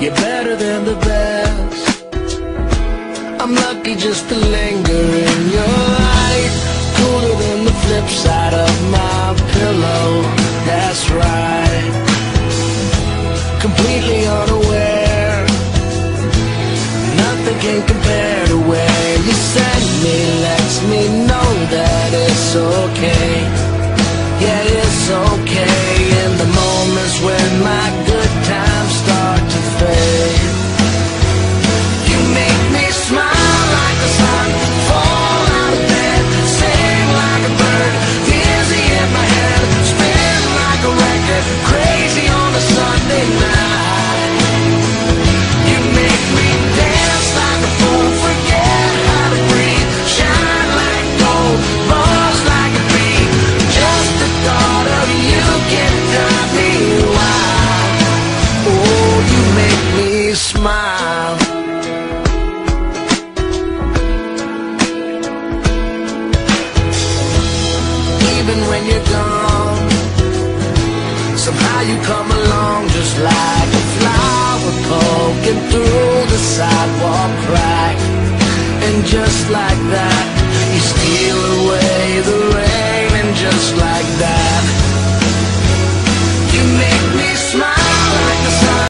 You're better than the best. I'm lucky just to linger in your light. Cooler than the flip side of my pillow. That's right. Completely unaware. Even when you're gone, somehow you come along just like a flower poking through the sidewalk crack. And just like that,